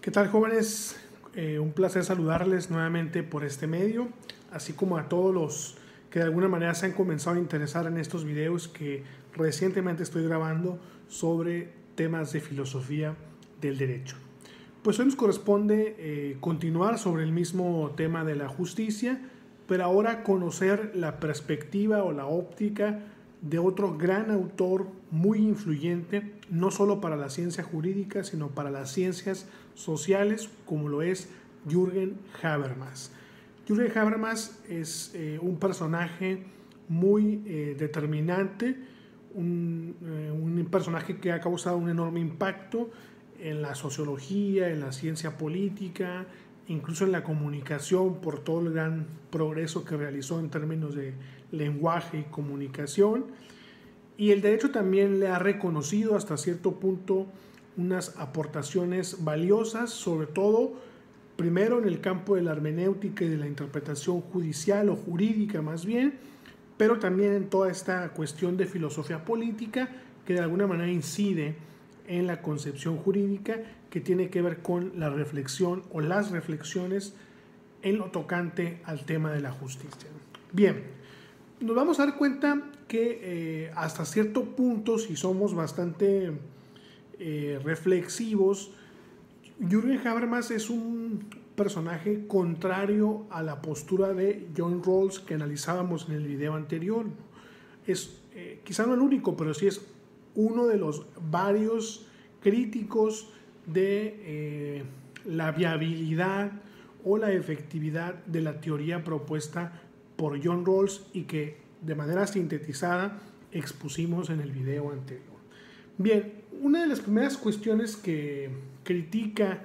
¿Qué tal jóvenes? Eh, un placer saludarles nuevamente por este medio, así como a todos los que de alguna manera se han comenzado a interesar en estos videos que recientemente estoy grabando sobre temas de filosofía del derecho. Pues hoy nos corresponde eh, continuar sobre el mismo tema de la justicia, pero ahora conocer la perspectiva o la óptica de otro gran autor muy influyente, no solo para la ciencia jurídica, sino para las ciencias sociales, como lo es Jürgen Habermas. Jürgen Habermas es eh, un personaje muy eh, determinante, un, eh, un personaje que ha causado un enorme impacto en la sociología, en la ciencia política, incluso en la comunicación por todo el gran progreso que realizó en términos de lenguaje y comunicación. Y el derecho también le ha reconocido hasta cierto punto unas aportaciones valiosas, sobre todo primero en el campo de la hermenéutica y de la interpretación judicial o jurídica más bien, pero también en toda esta cuestión de filosofía política que de alguna manera incide en la concepción jurídica que tiene que ver con la reflexión o las reflexiones en lo tocante al tema de la justicia. Bien, nos vamos a dar cuenta que eh, hasta cierto punto, si somos bastante eh, reflexivos, Jürgen Habermas es un personaje contrario a la postura de John Rawls que analizábamos en el video anterior. Es eh, quizá no el único, pero sí es uno de los varios críticos de eh, la viabilidad o la efectividad de la teoría propuesta por John Rawls y que de manera sintetizada expusimos en el video anterior. Bien, una de las primeras cuestiones que critica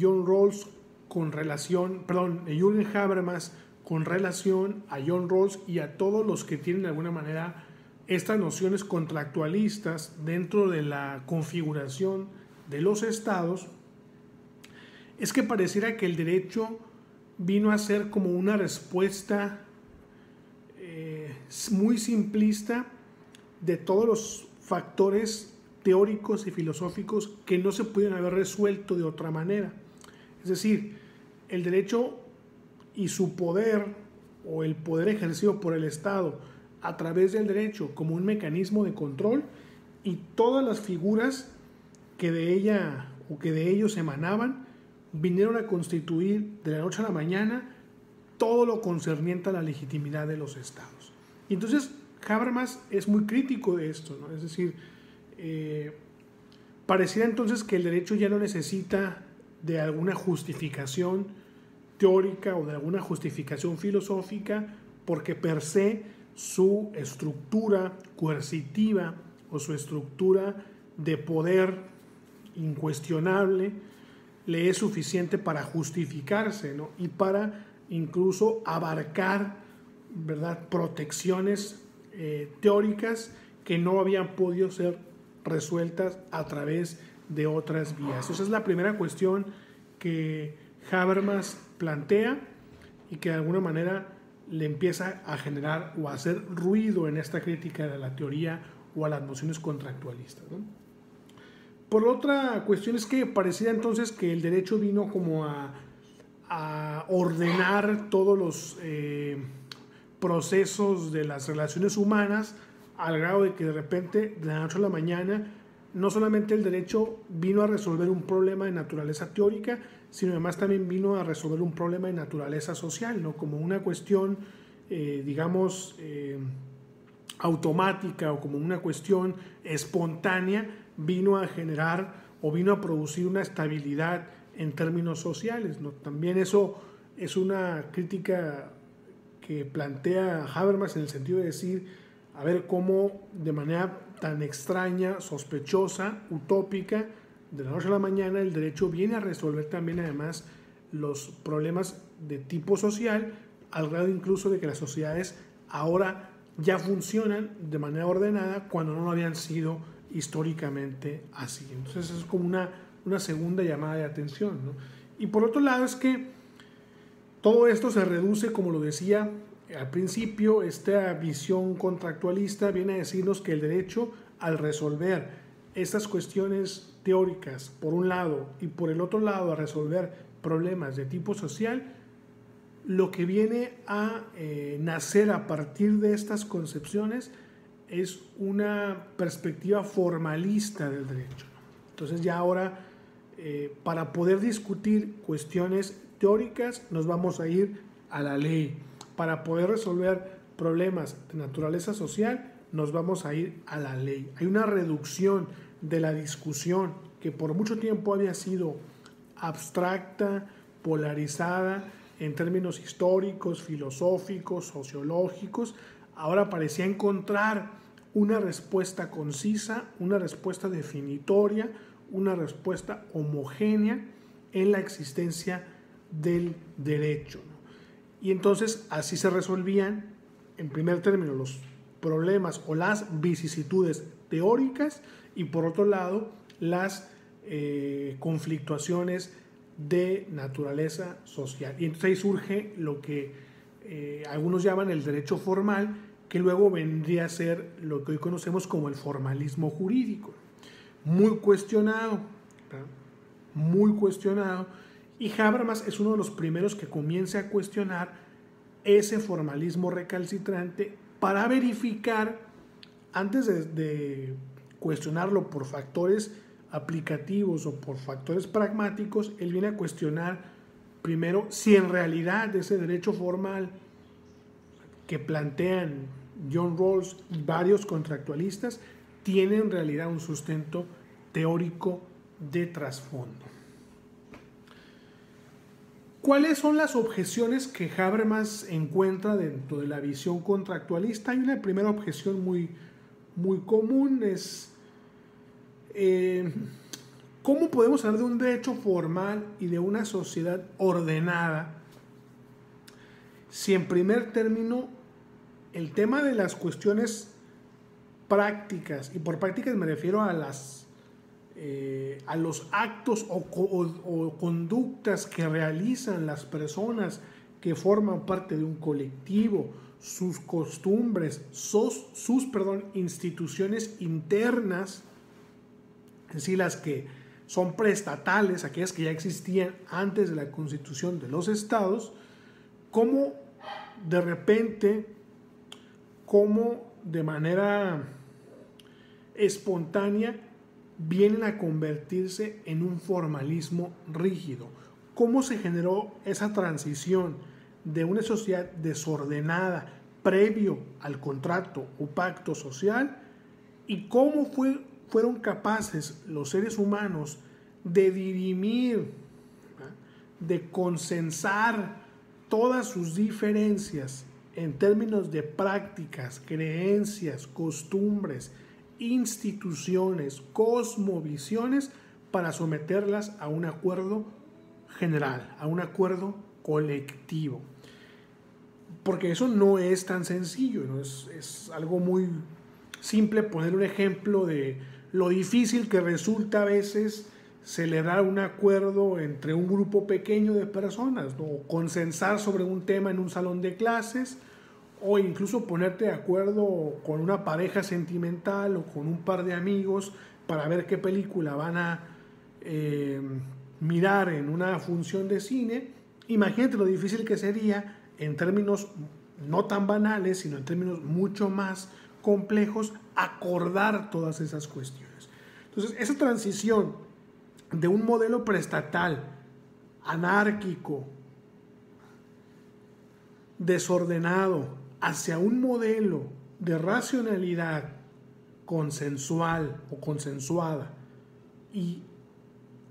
John Rawls con relación, perdón, Jürgen Habermas con relación a John Rawls y a todos los que tienen de alguna manera estas nociones contractualistas dentro de la configuración de los estados, es que pareciera que el derecho vino a ser como una respuesta muy simplista de todos los factores teóricos y filosóficos que no se pueden haber resuelto de otra manera. Es decir, el derecho y su poder o el poder ejercido por el Estado a través del derecho como un mecanismo de control y todas las figuras que de ella o que de ellos emanaban vinieron a constituir de la noche a la mañana todo lo concerniente a la legitimidad de los estados. Y entonces Habermas es muy crítico de esto, ¿no? es decir, eh, pareciera entonces que el derecho ya no necesita de alguna justificación teórica o de alguna justificación filosófica porque per se su estructura coercitiva o su estructura de poder incuestionable le es suficiente para justificarse y para incluso abarcar ¿verdad? protecciones eh, teóricas que no habían podido ser resueltas a través de otras vías. Esa es la primera cuestión que Habermas plantea y que de alguna manera le empieza a generar o a hacer ruido en esta crítica de la teoría o a las nociones contractualistas. Por otra cuestión es que parecía entonces que el derecho vino como a, ordenar todos los eh, procesos de las relaciones humanas al grado de que de repente, de la noche a la mañana, no solamente el derecho vino a resolver un problema de naturaleza teórica, sino además también vino a resolver un problema de naturaleza social, ¿no? como una cuestión, eh, digamos, eh, automática o como una cuestión espontánea, vino a generar o vino a producir una estabilidad en términos sociales. ¿no? También eso es una crítica que plantea Habermas en el sentido de decir, a ver cómo de manera tan extraña, sospechosa, utópica, de la noche a la mañana el derecho viene a resolver también además los problemas de tipo social, al grado incluso de que las sociedades ahora ya funcionan de manera ordenada cuando no lo habían sido históricamente así. Entonces es como una, una segunda llamada de atención. Y por otro lado es que todo esto se reduce, como lo decía al principio, esta visión contractualista viene a decirnos que el derecho al resolver estas cuestiones teóricas por un lado y por el otro lado a resolver problemas de tipo social, lo que viene a eh, nacer a partir de estas concepciones es una perspectiva formalista del derecho. Entonces ya ahora, eh, para poder discutir cuestiones teóricas, nos vamos a ir a la ley. Para poder resolver problemas de naturaleza social, nos vamos a ir a la ley. Hay una reducción de la discusión que por mucho tiempo había sido abstracta, polarizada en términos históricos, filosóficos, sociológicos, ahora parecía encontrar una respuesta concisa, una respuesta definitoria, una respuesta homogénea en la existencia del derecho. Y entonces así se resolvían, en primer término, los problemas o las vicisitudes teóricas y por otro lado las eh, conflictuaciones de naturaleza social. Y entonces ahí surge lo que eh, algunos llaman el derecho formal, que luego vendría a ser lo que hoy conocemos como el formalismo jurídico. Muy cuestionado, muy cuestionado, y Habermas es uno de los primeros que comienza a cuestionar ese formalismo recalcitrante para verificar, antes de cuestionarlo por factores aplicativos o por factores pragmáticos, él viene a cuestionar primero si en realidad ese derecho formal que plantean John Rawls y varios contractualistas tiene en realidad un sustento teórico de trasfondo. ¿Cuáles son las objeciones que Habermas encuentra dentro de la visión contractualista? Hay una primera objeción muy, muy común, es eh, ¿cómo podemos hablar de un derecho formal y de una sociedad ordenada si en primer término el tema de las cuestiones prácticas, y por prácticas me refiero a las eh, a los actos o, conductas que realizan las personas que forman parte de un colectivo, sus costumbres, sus, sus perdón, instituciones internas, es decir, las que son preestatales, aquellas que ya existían antes de la constitución de los estados, como de repente, como de manera espontánea vienen a convertirse en un formalismo rígido. ¿Cómo se generó esa transición de una sociedad desordenada previo al contrato o pacto social y cómo fue fueron capaces los seres humanos de dirimir, de consensar todas sus diferencias en términos de prácticas, creencias, costumbres, instituciones, cosmovisiones, para someterlas a un acuerdo general, a un acuerdo colectivo. Porque eso no es tan sencillo, ¿no? es, es algo muy simple poner un ejemplo de lo difícil que resulta a veces celebrar un acuerdo entre un grupo pequeño de personas, o consensar sobre un tema en un salón de clases, o incluso ponerte de acuerdo con una pareja sentimental o con un par de amigos para ver qué película van a eh, mirar en una función de cine. Imagínate lo difícil que sería en términos no tan banales, sino en términos mucho más complejos acordar todas esas cuestiones. Entonces, esa transición de un modelo prestatal, anárquico, desordenado, hacia un modelo de racionalidad consensual o consensuada y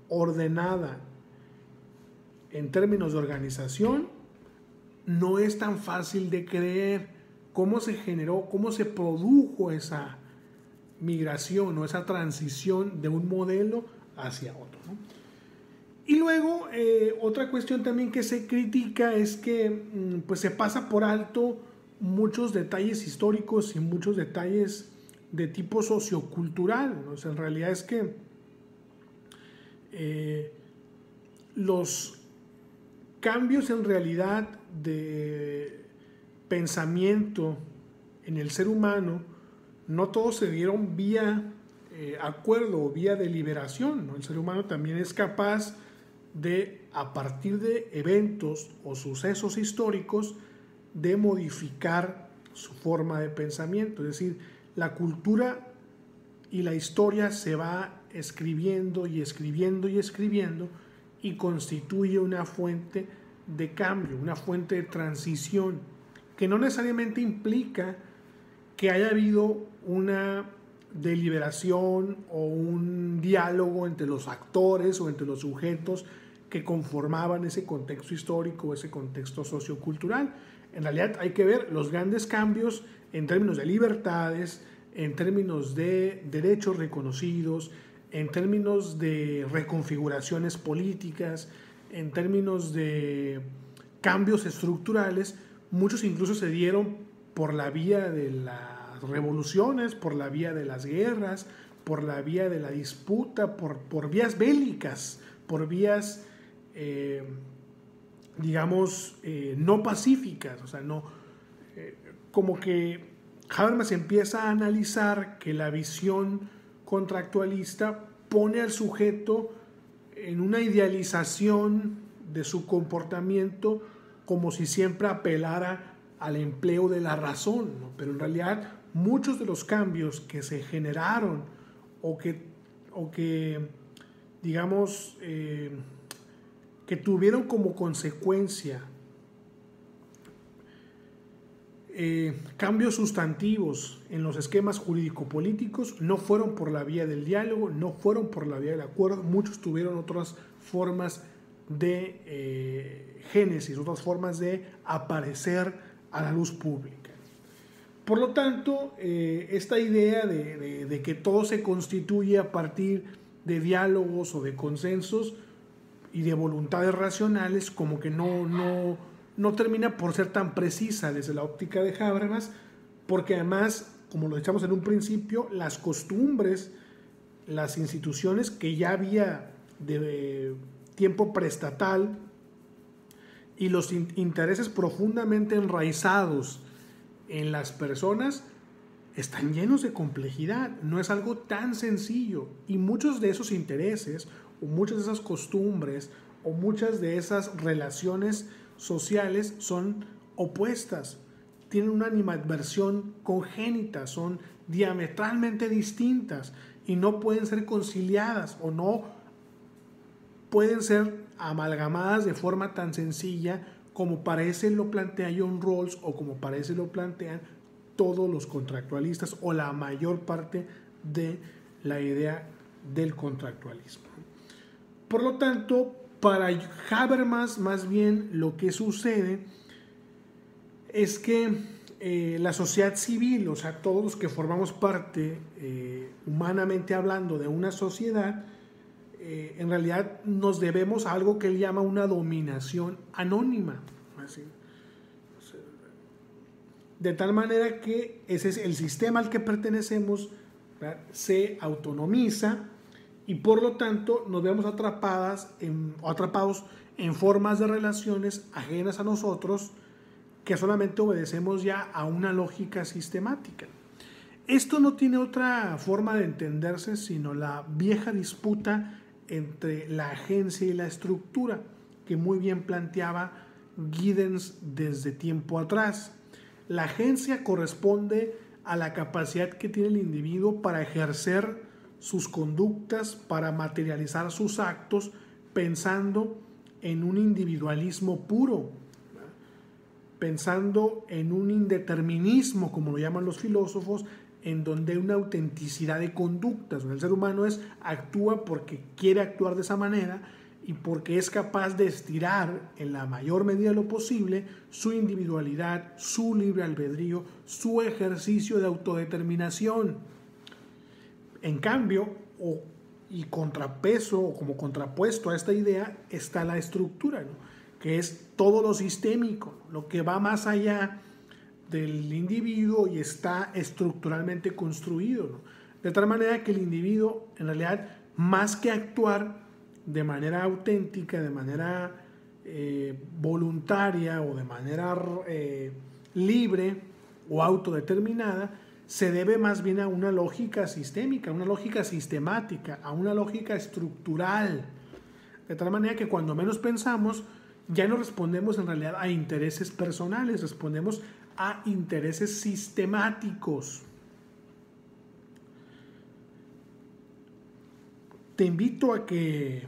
ordenada en términos de organización, no es tan fácil de creer cómo se generó, cómo se produjo esa migración o esa transición de un modelo hacia otro. Y luego, eh, otra cuestión también que se critica es que mm, pues se pasa por alto muchos detalles históricos y muchos detalles de tipo sociocultural. en realidad es que eh, los cambios en realidad de pensamiento en el ser humano, no todos se dieron vía eh, acuerdo o vía deliberación. El ser humano también es capaz de, a partir de eventos o sucesos históricos, de modificar su forma de pensamiento. Es decir, la cultura y la historia se va escribiendo y escribiendo y escribiendo y constituye una fuente de cambio, una fuente de transición, que no necesariamente implica que haya habido una deliberación o un diálogo entre los actores o entre los sujetos que conformaban ese contexto histórico, ese contexto sociocultural. En realidad hay que ver los grandes cambios en términos de libertades, en términos de derechos reconocidos, en términos de reconfiguraciones políticas, en términos de cambios estructurales, muchos incluso se dieron por la vía de las revoluciones, por la vía de las guerras, por la vía de la disputa, por, por vías bélicas, por vías, eh, digamos, eh, no pacíficas, o sea, no, eh, como que Habermas empieza a analizar que la visión contractualista pone al sujeto en una idealización de su comportamiento como si siempre apelara al empleo de la razón, pero en realidad muchos de los cambios que se generaron o que, o que digamos, eh, que tuvieron como consecuencia eh, cambios sustantivos en los esquemas jurídico-políticos no fueron por la vía del diálogo, no fueron por la vía del acuerdo, muchos tuvieron otras formas de eh, génesis, otras formas de aparecer a la luz pública. Por lo tanto, eh, esta idea de, de, que todo se constituye a partir de diálogos o de consensos y de voluntades racionales, como que no, no, no termina por ser tan precisa desde la óptica de Habermas, porque además, como lo echamos en un principio, las costumbres, las instituciones que ya había de tiempo prestatal y los intereses profundamente enraizados en las personas están llenos de complejidad, no es algo tan sencillo. Y muchos de esos intereses o muchas de esas costumbres o muchas de esas relaciones sociales son opuestas, tienen una animadversión congénita, son diametralmente distintas y no pueden ser conciliadas o no pueden ser amalgamadas de forma tan sencilla como parece lo plantea John Rawls o como parece lo plantean todos los contractualistas o la mayor parte de la idea del contractualismo. Por lo tanto, para Habermas, más bien, lo que sucede es que eh, la sociedad civil, o sea, todos los que formamos parte, eh, humanamente hablando, de una sociedad, eh, en realidad nos debemos a algo que él llama una dominación anónima. De tal manera que ese es el sistema al que pertenecemos, se autonomiza, y por lo tanto nos vemos atrapadas atrapados en formas de relaciones ajenas a nosotros que solamente obedecemos ya a una lógica sistemática. Esto no tiene otra forma de entenderse sino la vieja disputa entre la agencia y la estructura que muy bien planteaba Giddens desde tiempo atrás. La agencia corresponde a la capacidad que tiene el individuo para ejercer sus conductas para materializar sus actos pensando en un individualismo puro, pensando en un indeterminismo, como lo llaman los filósofos, en donde una autenticidad de conductas. El ser humano es, actúa porque quiere actuar de esa manera y porque es capaz de estirar en la mayor medida de lo posible su individualidad, su libre albedrío, su ejercicio de autodeterminación. En cambio, o, y contrapeso o como contrapuesto a esta idea está la estructura, que es todo lo sistémico, lo que va más allá del individuo y está estructuralmente construido. De tal manera que el individuo, en realidad, más que actuar de manera auténtica, de manera eh, voluntaria o de manera eh, libre o autodeterminada, se debe más bien a una lógica sistémica, una lógica sistemática, a una lógica estructural. De tal manera que cuando menos pensamos, ya no respondemos en realidad a intereses personales, respondemos a intereses sistemáticos. Te invito a que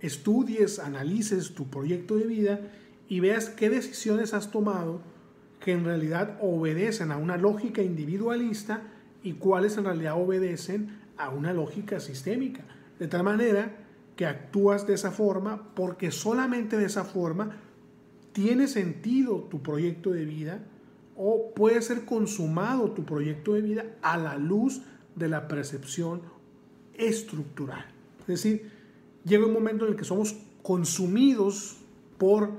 estudies, analices tu proyecto de vida y veas qué decisiones has tomado que en realidad obedecen a una lógica individualista y cuáles en realidad obedecen a una lógica sistémica. De tal manera que actúas de esa forma porque solamente de esa forma tiene sentido tu proyecto de vida o puede ser consumado tu proyecto de vida a la luz de la percepción estructural. Es decir, llega un momento en el que somos consumidos por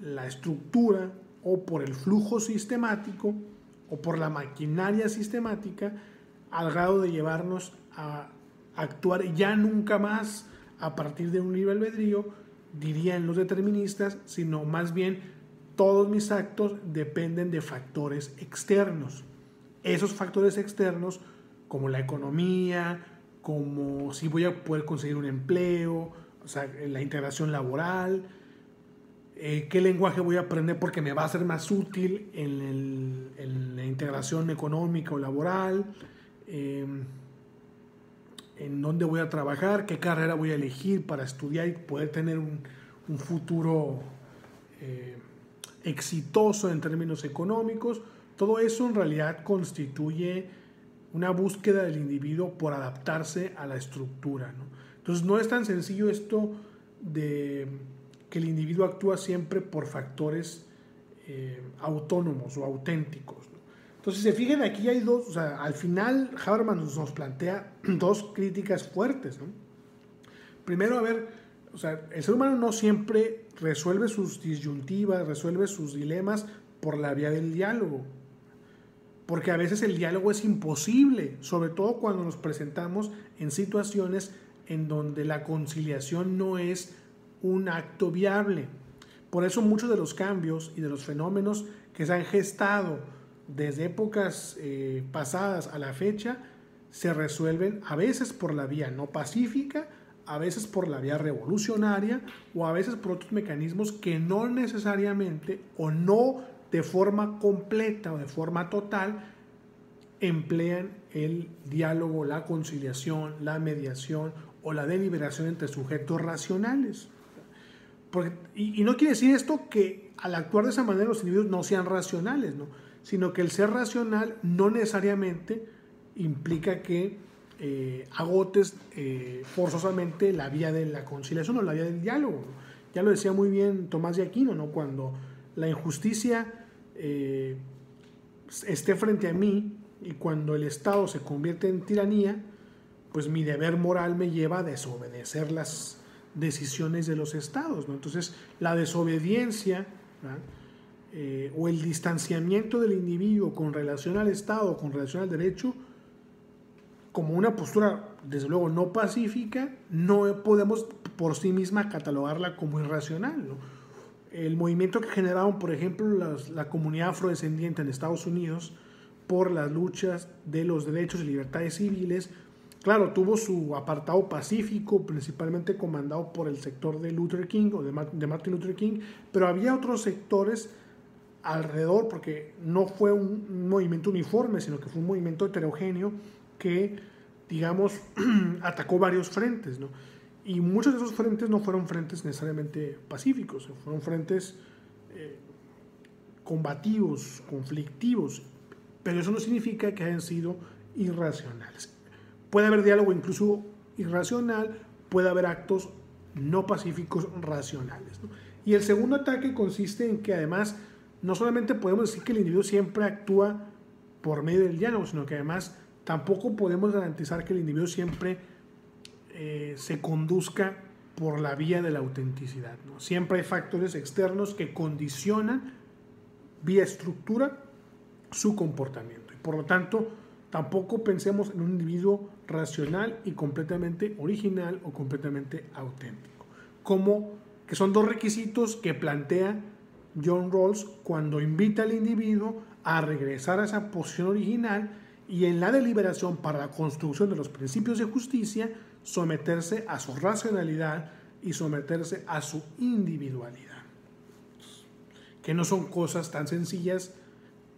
la estructura o por el flujo sistemático o por la maquinaria sistemática al grado de llevarnos a actuar ya nunca más a partir de un libre albedrío, dirían los deterministas, sino más bien todos mis actos dependen de factores externos. Esos factores externos, como la economía, como si voy a poder conseguir un empleo, o sea, la integración laboral, eh, qué lenguaje voy a aprender porque me va a ser más útil en, la integración económica o laboral, em, en dónde voy a trabajar, qué carrera voy a elegir para estudiar y poder tener un, futuro eh, exitoso en términos económicos. Todo eso en realidad constituye una búsqueda del individuo por adaptarse a la estructura. Entonces no es tan sencillo esto de que el individuo actúa siempre por factores eh, autónomos o auténticos. Entonces, se fijan, aquí hay dos, o sea, al final Habermas nos, plantea dos críticas fuertes. Primero, a ver, o sea, el ser humano no siempre resuelve sus disyuntivas, resuelve sus dilemas por la vía del diálogo. Porque a veces el diálogo es imposible, sobre todo cuando nos presentamos en situaciones en donde la conciliación no es un acto viable. Por eso muchos de los cambios y de los fenómenos que se han gestado desde épocas eh, pasadas a la fecha se resuelven a veces por la vía no pacífica, a veces por la vía revolucionaria o a veces por otros mecanismos que no necesariamente o no de forma completa o de forma total emplean el diálogo, la conciliación, la mediación o la deliberación entre sujetos racionales y, no quiere decir esto que al actuar de esa manera los individuos no sean racionales, ¿no? sino que el ser racional no necesariamente implica que eh, agotes eh, forzosamente la vía de la conciliación o la vía del diálogo. Ya lo decía muy bien Tomás de Aquino, ¿no? cuando la injusticia eh, esté frente a mí y cuando el Estado se convierte en tiranía, pues mi deber moral me lleva a desobedecer las, decisiones de los estados. ¿no? Entonces, la desobediencia eh, o el distanciamiento del individuo con relación al Estado, con relación al derecho, como una postura, desde luego, no pacífica, no podemos por sí misma catalogarla como irracional. El movimiento que generaron, por ejemplo, la comunidad afrodescendiente en Estados Unidos por las luchas de los derechos y libertades civiles, Claro, tuvo su apartado pacífico, principalmente comandado por el sector de Luther King o de Martin Luther King, pero había otros sectores alrededor, porque no fue un movimiento uniforme, sino que fue un movimiento heterogéneo que, digamos, atacó varios frentes, ¿no? Y muchos de esos frentes no fueron frentes necesariamente pacíficos, fueron frentes eh, combativos, conflictivos, pero eso no significa que hayan sido irracionales. Puede haber diálogo incluso irracional, puede haber actos no pacíficos racionales. Y el segundo ataque consiste en que además no solamente podemos decir que el individuo siempre actúa por medio del diálogo, sino que además tampoco podemos garantizar que el individuo siempre eh, se conduzca por la vía de la autenticidad. ¿no? Siempre hay factores externos que condicionan vía estructura su comportamiento. Y por lo tanto, Tampoco pensemos en un individuo racional y completamente original o completamente auténtico. Como que son dos requisitos que plantea John Rawls cuando invita al individuo a regresar a esa posición original y en la deliberación para la construcción de los principios de justicia someterse a su racionalidad y someterse a su individualidad. Que no son cosas tan sencillas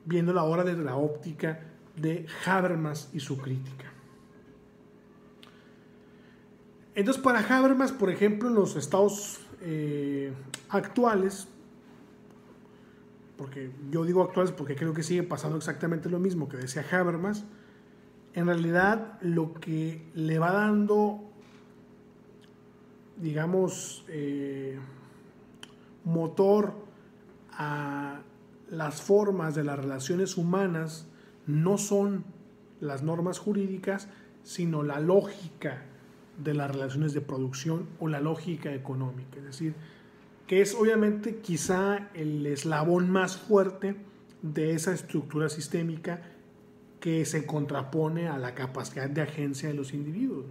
viendo la hora desde la óptica de Habermas y su crítica. Entonces, para Habermas, por ejemplo, en los estados eh, actuales, porque yo digo actuales porque creo que sigue pasando exactamente lo mismo que decía Habermas, en realidad lo que le va dando, digamos, eh, motor a las formas de las relaciones humanas no son las normas jurídicas, sino la lógica de las relaciones de producción o la lógica económica. Es decir, que es obviamente quizá el eslabón más fuerte de esa estructura sistémica que se contrapone a la capacidad de agencia de los individuos.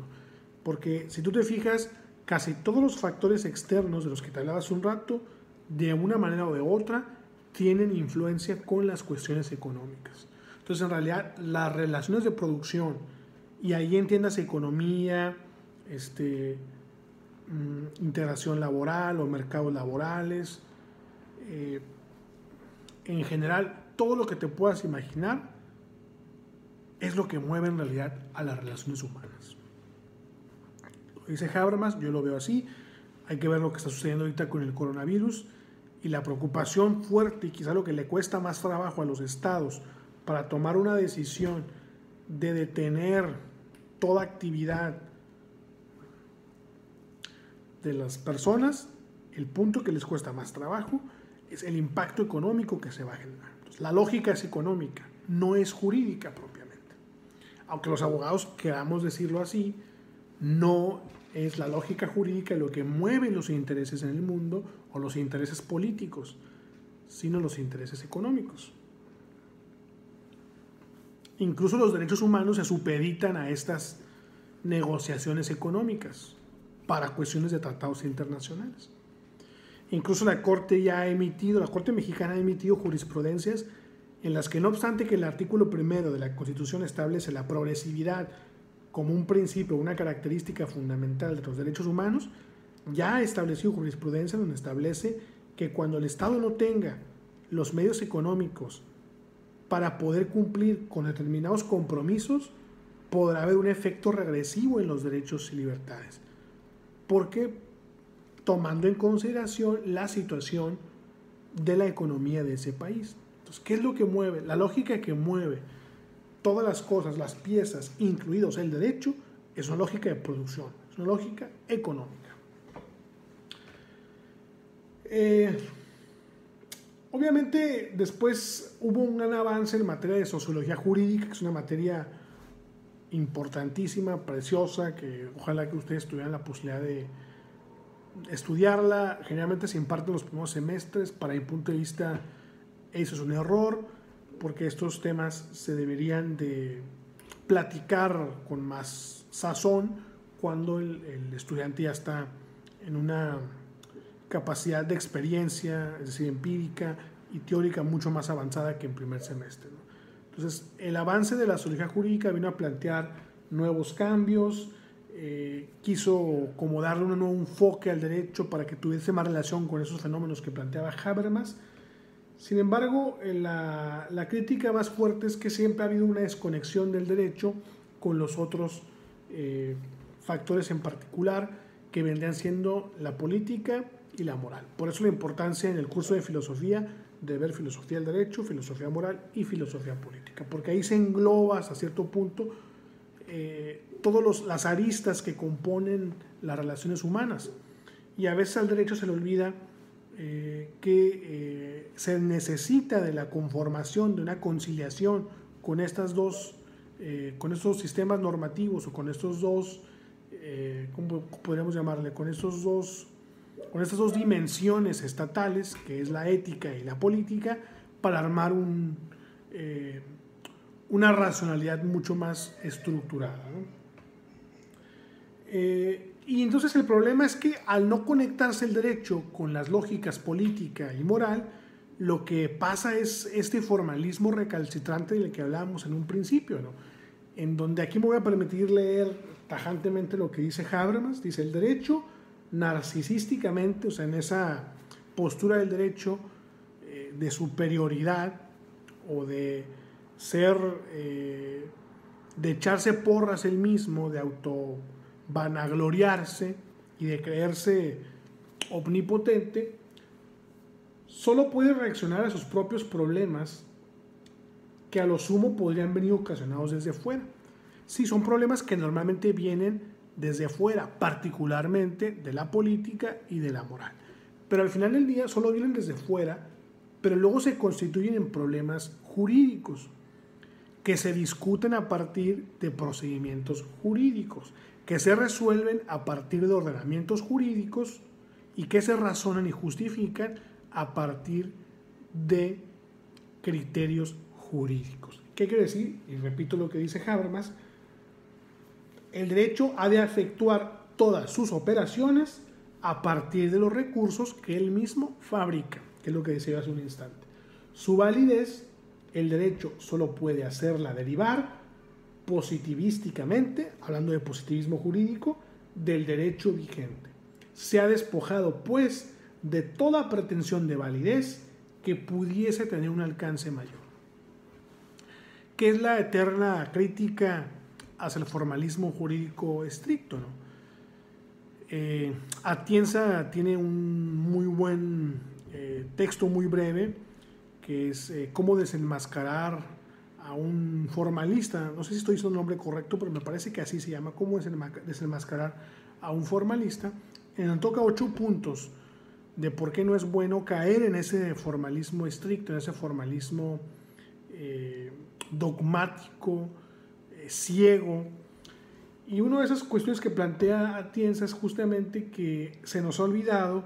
Porque si tú te fijas, casi todos los factores externos de los que te hablaba hace un rato, de una manera o de otra, tienen influencia con las cuestiones económicas. Entonces, en realidad, las relaciones de producción, y ahí entiendas economía, este, mm, integración laboral o mercados laborales, eh, en general, todo lo que te puedas imaginar es lo que mueve en realidad a las relaciones humanas. dice Habermas, yo lo veo así, hay que ver lo que está sucediendo ahorita con el coronavirus y la preocupación fuerte y quizá lo que le cuesta más trabajo a los estados para tomar una decisión de detener toda actividad de las personas, el punto que les cuesta más trabajo es el impacto económico que se va a generar. la lógica es económica, no es jurídica propiamente. Aunque los abogados queramos decirlo así, no es la lógica jurídica lo que mueve los intereses en el mundo o los intereses políticos, sino los intereses económicos. Incluso los derechos humanos se supeditan a estas negociaciones económicas para cuestiones de tratados internacionales. Incluso la Corte ya ha emitido, la Corte Mexicana ha emitido jurisprudencias en las que no obstante que el artículo primero de la Constitución establece la progresividad como un principio, una característica fundamental de los derechos humanos, ya ha establecido jurisprudencia donde establece que cuando el Estado no tenga los medios económicos para poder cumplir con determinados compromisos, podrá haber un efecto regresivo en los derechos y libertades. Porque tomando en consideración la situación de la economía de ese país. Entonces, ¿qué es lo que mueve? La lógica que mueve todas las cosas, las piezas, incluidos el derecho, es una lógica de producción, es una lógica económica. Eh, obviamente después hubo un gran avance en materia de sociología jurídica, que es una materia importantísima, preciosa, que ojalá que ustedes tuvieran la posibilidad de estudiarla. Generalmente se imparte en los primeros semestres, para mi punto de vista eso es un error porque estos temas se deberían de platicar con más sazón cuando el, estudiante ya está en una capacidad de experiencia, es decir, empírica y teórica mucho más avanzada que en primer semestre. Entonces, el avance de la sociología jurídica vino a plantear nuevos cambios, eh, quiso como darle un nuevo enfoque al derecho para que tuviese más relación con esos fenómenos que planteaba Habermas sin embargo, la, crítica más fuerte es que siempre ha habido una desconexión del derecho con los otros eh, factores en particular que vendrían siendo la política y la moral. Por eso la importancia en el curso de filosofía de ver filosofía del derecho, filosofía moral y filosofía política, porque ahí se engloba hasta cierto punto eh, todas las aristas que componen las relaciones humanas. Y a veces al derecho se le olvida eh, que eh, se necesita de la conformación, de una conciliación con estas dos, eh, con estos sistemas normativos o con estos dos, ¿cómo podríamos llamarle? Con estos dos, con estas dos dimensiones estatales, que es la ética y la política, para armar un, una racionalidad mucho más estructurada. Y entonces el problema es que al no conectarse el derecho con las lógicas política y moral, lo que pasa es este formalismo recalcitrante del que hablábamos en un principio, en donde aquí me voy a permitir leer tajantemente lo que dice Habermas, dice el derecho narcisísticamente, o sea, en esa postura del derecho eh, de superioridad o de ser, eh, de echarse porras él mismo, de auto vanagloriarse y de creerse omnipotente, solo puede reaccionar a sus propios problemas que a lo sumo podrían venir ocasionados desde fuera. Sí, son problemas que normalmente vienen desde afuera, particularmente de la política y de la moral. Pero al final del día solo vienen desde fuera, pero luego se constituyen en problemas jurídicos que se discuten a partir de procedimientos jurídicos, que se resuelven a partir de ordenamientos jurídicos y que se razonan y justifican a partir de criterios jurídicos. ¿Qué quiere decir? Y repito lo que dice Habermas, el derecho ha de efectuar todas sus operaciones a partir de los recursos que él mismo fabrica, que es lo que decía hace un instante. Su validez, el derecho solo puede hacerla derivar positivísticamente, hablando de positivismo jurídico, del derecho vigente. Se ha despojado, pues, de toda pretensión de validez que pudiese tener un alcance mayor. ¿Qué es la eterna crítica hacia el formalismo jurídico estricto? ¿no? Eh, Atienza tiene un muy buen eh, texto muy breve que es eh, cómo desenmascarar a un formalista, no sé si estoy diciendo el nombre correcto, pero me parece que así se llama, cómo desenmascarar a un formalista, en toca ocho puntos de por qué no es bueno caer en ese formalismo estricto, en ese formalismo dogmático, ciego. Y una de esas cuestiones que plantea Atienza es justamente que se nos ha olvidado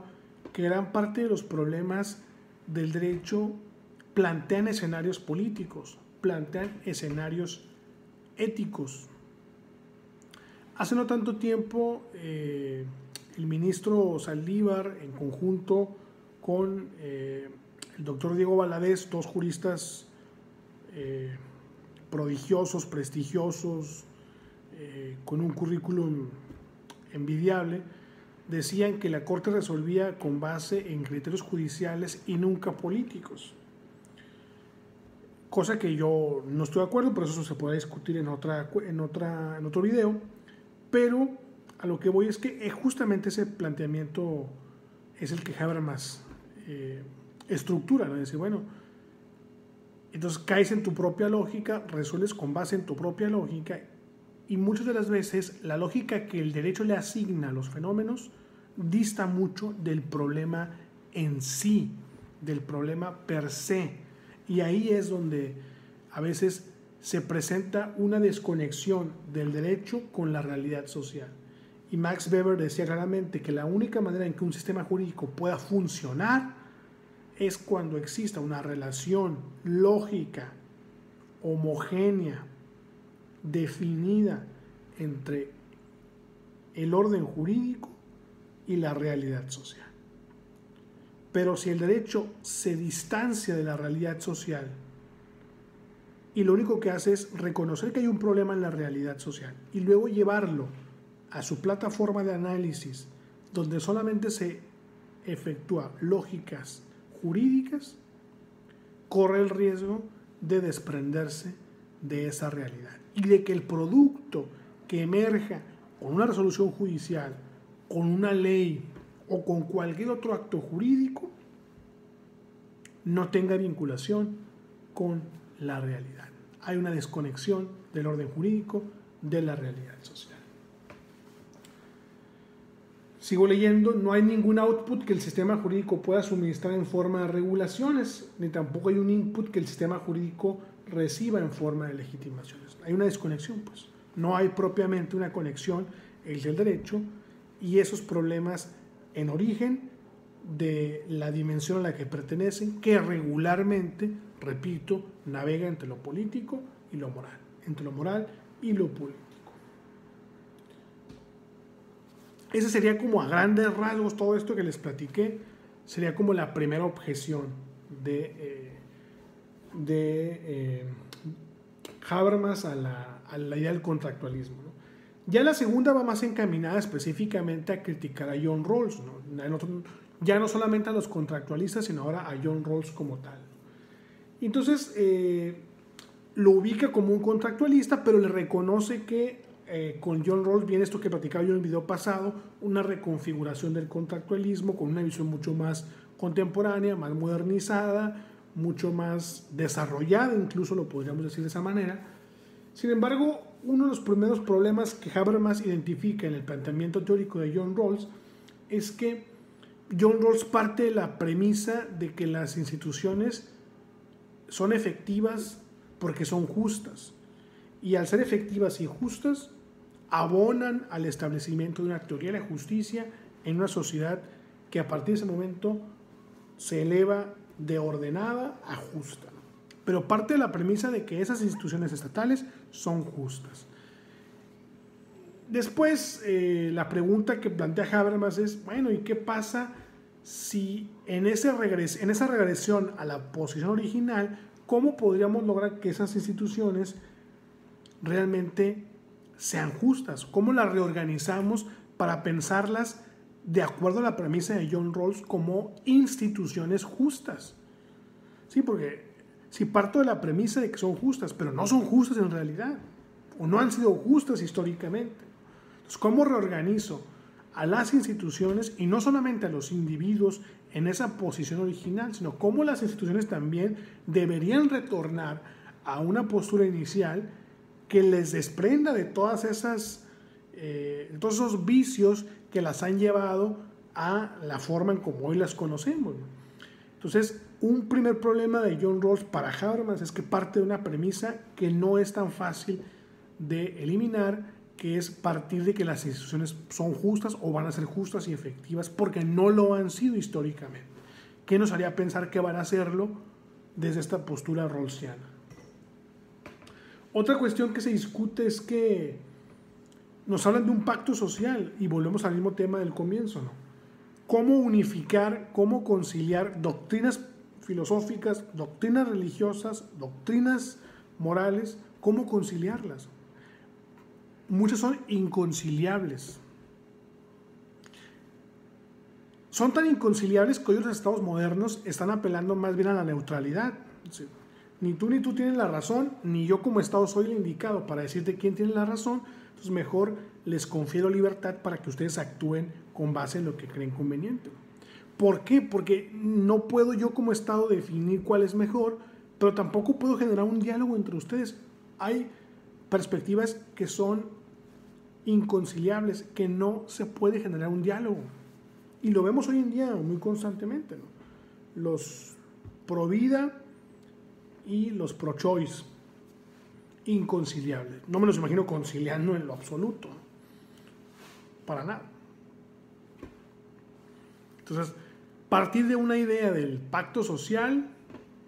que gran parte de los problemas del derecho plantean escenarios políticos, plantean escenarios éticos. Hace no tanto tiempo, eh, el ministro Saldívar, en conjunto con eh, el doctor Diego Valadez, dos juristas eh, prodigiosos, prestigiosos, eh, con un currículum envidiable, decían que la Corte resolvía con base en criterios judiciales y nunca políticos. Cosa que yo no estoy de acuerdo, pero eso se puede discutir en, otra, en, en otro video. Pero a lo que voy es que eh, justamente ese planteamiento es el que Habermas eh, estructura, ¿no? Decir, bueno, entonces caes en tu propia lógica, resuelves con base en tu propia lógica y muchas de las veces la lógica que el derecho le asigna a los fenómenos dista mucho del problema en sí, del problema per se. Y ahí es donde a veces se presenta una desconexión del derecho con la realidad social. Y Max Weber decía claramente que la única manera en que un sistema jurídico pueda funcionar es cuando exista una relación lógica, homogénea, definida entre el orden jurídico y la realidad social. Pero si el derecho se distancia de la realidad social y lo único que hace es reconocer que hay un problema en la realidad social y luego llevarlo a su plataforma de análisis donde solamente se efectúa lógicas jurídicas, corre el riesgo de desprenderse de esa realidad y de que el producto que emerja con una resolución judicial, con una ley o con cualquier otro acto jurídico no tenga vinculación con la realidad. Hay una desconexión del orden jurídico de la realidad social. Sigo leyendo, no hay ningún output que el sistema jurídico pueda suministrar en forma de regulaciones, ni tampoco hay un input que el sistema jurídico reciba en forma de legitimaciones. Hay una desconexión, pues. No hay propiamente una conexión entre el derecho y esos problemas en origen de la dimensión a la que pertenecen, que regularmente, repito, navega entre lo político y lo moral, entre lo moral y lo político. Ese sería como a grandes rasgos todo esto que les platiqué, sería como la primera objeción de, eh, de eh, Habermas a la, a la, idea del contractualismo. Ya la segunda va más encaminada específicamente a criticar a John Rawls, ya no solamente a los contractualistas, sino ahora a John Rawls como tal. Entonces, eh, lo ubica como un contractualista, pero le reconoce que eh, con John Rawls viene esto que platicaba yo en el video pasado, una reconfiguración del contractualismo con una visión mucho más contemporánea, más modernizada, mucho más desarrollada, incluso lo podríamos decir de esa manera. Sin embargo, uno de los primeros problemas que Habermas identifica en el planteamiento teórico de John Rawls es que John Rawls parte de la premisa de que las instituciones son efectivas porque son justas. Y al ser efectivas y justas, abonan al establecimiento de una teoría de la justicia en una sociedad que a partir de ese momento se eleva de ordenada a justa. Pero parte de la premisa de que esas instituciones estatales son justas. Después, eh, la pregunta que plantea Habermas es, bueno, ¿y qué pasa si en, ese regres en esa regresión a la posición original, cómo podríamos lograr que esas instituciones realmente sean justas? ¿Cómo las reorganizamos para pensarlas de acuerdo a la premisa de John Rawls como instituciones justas? Sí, porque si parto de la premisa de que son justas, pero no son justas en realidad, o no han sido justas históricamente. Entonces, ¿cómo reorganizo a las instituciones y no solamente a los individuos en esa posición original, sino cómo las instituciones también deberían retornar a una postura inicial que les desprenda de todas esas, eh, todos esos vicios que las han llevado a la forma en como hoy las conocemos. Entonces, un primer problema de John Rawls para Habermas es que parte de una premisa que no es tan fácil de eliminar, que es partir de que las instituciones son justas o van a ser justas y efectivas porque no lo han sido históricamente. ¿Qué nos haría pensar que van a hacerlo desde esta postura rawlsiana? Otra cuestión que se discute es que nos hablan de un pacto social y volvemos al mismo tema del comienzo, ¿no? cómo unificar, cómo conciliar doctrinas filosóficas, doctrinas religiosas, doctrinas morales, cómo conciliarlas. Muchas son inconciliables. Son tan inconciliables que hoy los estados modernos están apelando más bien a la neutralidad. Ni tú ni tú tienes la razón, ni yo como Estado soy el indicado para decirte quién tiene la razón. Entonces mejor les confiero libertad para que ustedes actúen con base en lo que creen conveniente. ¿Por qué? Porque no puedo yo como Estado definir cuál es mejor, pero tampoco puedo generar un diálogo entre ustedes. Hay perspectivas que son inconciliables, que no se puede generar un diálogo. Y lo vemos hoy en día muy constantemente. Los pro vida y los pro choice, inconciliables. No me los imagino conciliando en lo absoluto. Para nada. Entonces, partir de una idea del pacto social,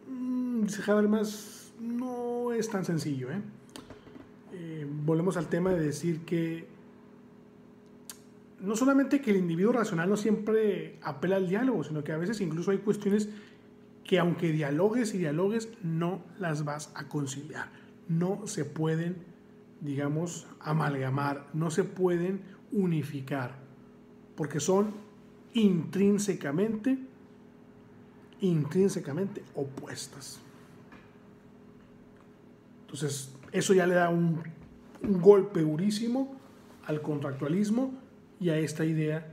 mm, dice Habermas, no es tan sencillo. ¿eh? ¿eh? volvemos al tema de decir que no solamente que el individuo racional no siempre apela al diálogo, sino que a veces incluso hay cuestiones que aunque dialogues y dialogues, no las vas a conciliar. No se pueden, digamos, amalgamar, no se pueden unificar, porque son intrínsecamente, intrínsecamente opuestas. Entonces, eso ya le da un, golpe durísimo al contractualismo y a esta idea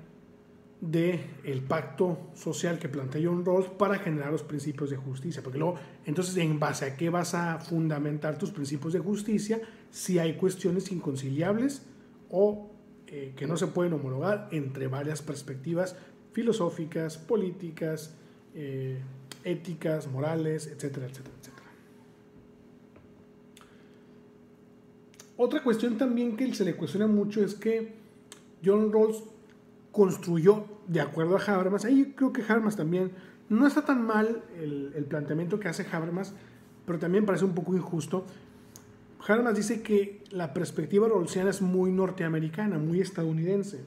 de el pacto social que plantea John Rawls para generar los principios de justicia. Porque luego, entonces, ¿en base a qué vas a fundamentar tus principios de justicia si hay cuestiones inconciliables o eh, que no se pueden homologar entre varias perspectivas filosóficas, políticas, eh, éticas, morales, etcétera, etcétera, etcétera. Otra cuestión también que se le cuestiona mucho es que John Rawls construyó, de acuerdo a Habermas, ahí creo que Habermas también, no está tan mal el, planteamiento que hace Habermas, pero también parece un poco injusto, Habermas dice que la perspectiva rawlsiana es muy norteamericana, muy estadounidense.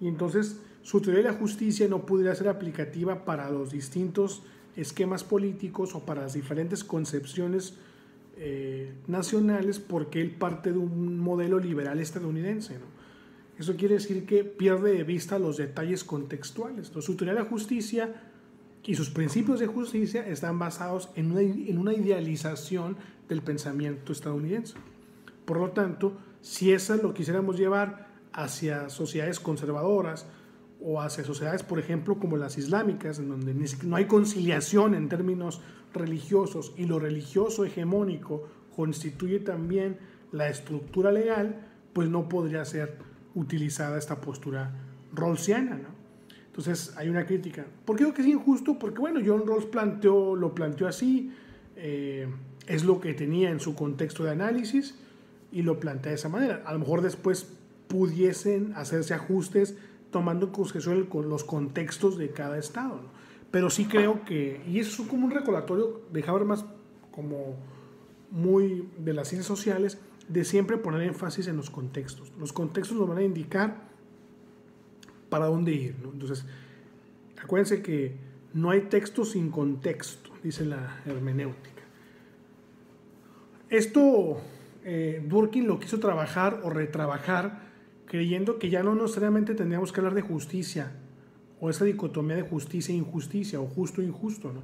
Y entonces su teoría de la justicia no pudiera ser aplicativa para los distintos esquemas políticos o para las diferentes concepciones eh, nacionales porque él parte de un modelo liberal estadounidense. ¿no? Eso quiere decir que pierde de vista los detalles contextuales. Entonces, su teoría de la justicia y sus principios de justicia están basados en una, idealización del pensamiento estadounidense. Por lo tanto, si eso lo quisiéramos llevar hacia sociedades conservadoras o hacia sociedades, por ejemplo, como las islámicas, en donde no hay conciliación en términos religiosos y lo religioso hegemónico constituye también la estructura legal, pues no podría ser utilizada esta postura rawlsiana, ¿no? Entonces hay una crítica. ¿Por qué digo que es injusto? Porque bueno, John Rawls planteó, lo planteó así, eh, es lo que tenía en su contexto de análisis y lo plantea de esa manera. A lo mejor después pudiesen hacerse ajustes tomando en consideración los contextos de cada estado. ¿no? Pero sí creo que, y eso es como un recordatorio de Habermas como muy de las ciencias sociales, de siempre poner énfasis en los contextos. Los contextos nos van a indicar para dónde ir. ¿no? Entonces, acuérdense que no hay texto sin contexto, dice la hermenéutica. Esto eh, Durkin lo quiso trabajar o retrabajar creyendo que ya no necesariamente tendríamos que hablar de justicia o esa dicotomía de justicia e injusticia o justo e injusto. ¿no?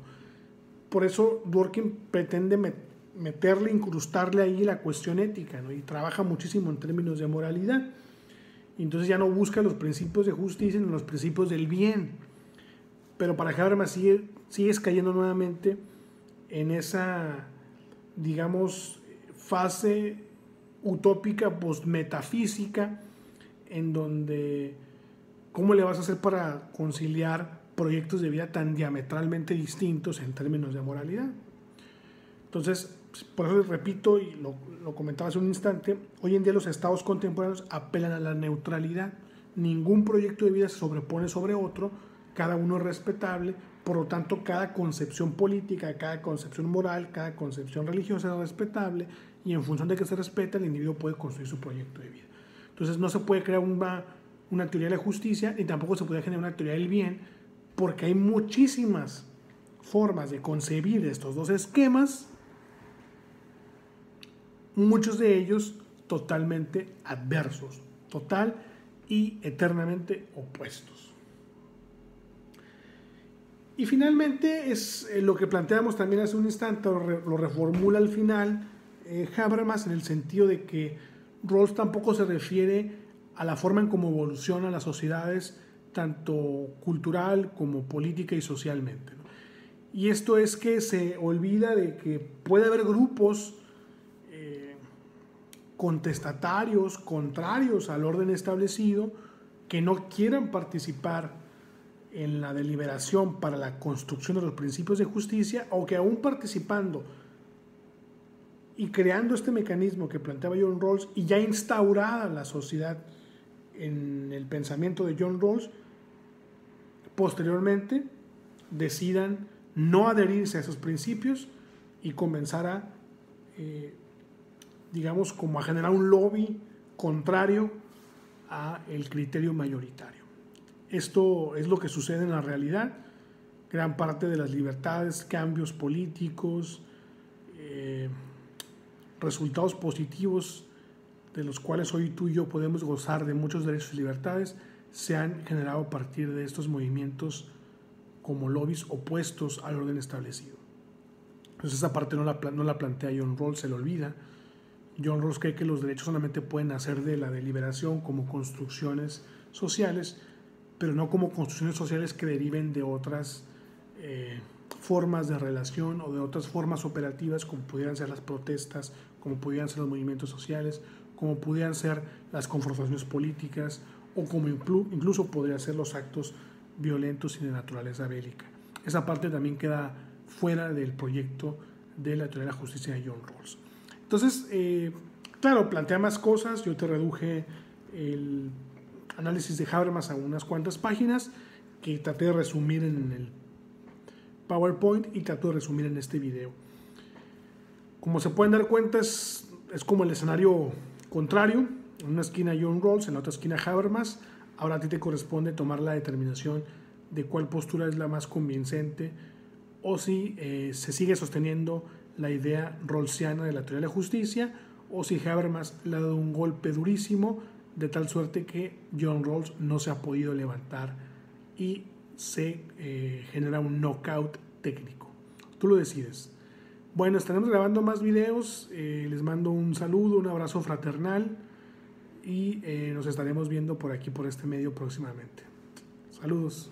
Por eso Durkin pretende meterle, incrustarle ahí la cuestión ética, ¿no? y trabaja muchísimo en términos de moralidad. Entonces ya no busca los principios de justicia, sino los principios del bien. Pero para Habermas sigue, sigues cayendo nuevamente en esa, digamos, fase utópica, postmetafísica, en donde cómo le vas a hacer para conciliar proyectos de vida tan diametralmente distintos en términos de moralidad. Entonces, por eso repito y lo, lo comentaba hace un instante, hoy en día los estados contemporáneos apelan a la neutralidad. Ningún proyecto de vida se sobrepone sobre otro, cada uno es respetable, por lo tanto cada concepción política, cada concepción moral, cada concepción religiosa es respetable y en función de que se respeta el individuo puede construir su proyecto de vida. Entonces no se puede crear una, una teoría de la justicia y tampoco se puede generar una teoría del bien porque hay muchísimas formas de concebir estos dos esquemas muchos de ellos totalmente adversos, total y eternamente opuestos. Y finalmente es eh, lo que planteamos también hace un instante, lo reformula al final eh, Habermas en el sentido de que Rawls tampoco se refiere a la forma en cómo evolucionan las sociedades, tanto cultural como política y socialmente. Y esto es que se olvida de que puede haber grupos contestatarios, contrarios al orden establecido, que no quieran participar en la deliberación para la construcción de los principios de justicia o que aún participando y creando este mecanismo que planteaba John Rawls y ya instaurada la sociedad en el pensamiento de John Rawls, posteriormente decidan no adherirse a esos principios y comenzar a eh, digamos, como a generar un lobby contrario a el criterio mayoritario. Esto es lo que sucede en la realidad. Gran parte de las libertades, cambios políticos, eh, resultados positivos de los cuales hoy tú y yo podemos gozar de muchos derechos y libertades, se han generado a partir de estos movimientos como lobbies opuestos al orden establecido. Entonces esa parte no la, no la plantea John Rawls, se le olvida John Rawls cree que los derechos solamente pueden nacer de la deliberación como construcciones sociales, pero no como construcciones sociales que deriven de otras eh, formas de relación o de otras formas operativas como pudieran ser las protestas, como pudieran ser los movimientos sociales, como pudieran ser las confrontaciones políticas o como incluso podrían ser los actos violentos y de naturaleza bélica. Esa parte también queda fuera del proyecto de la teoría de la justicia de John Rawls. Entonces, eh, claro, plantea más cosas. Yo te reduje el análisis de Habermas a unas cuantas páginas que traté de resumir en el PowerPoint y trato de resumir en este video. Como se pueden dar cuenta, es, como el escenario contrario. En una esquina John Rawls, en la otra esquina Habermas. Ahora a ti te corresponde tomar la determinación de cuál postura es la más convincente o si eh, se sigue sosteniendo la idea rolsiana de la teoría de la justicia, o si Habermas le ha dado un golpe durísimo, de tal suerte que John Rawls no se ha podido levantar y se eh, genera un knockout técnico. Tú lo decides. Bueno, estaremos grabando más videos. Eh, les mando un saludo, un abrazo fraternal y nos estaremos viendo por aquí, por este medio próximamente. Saludos.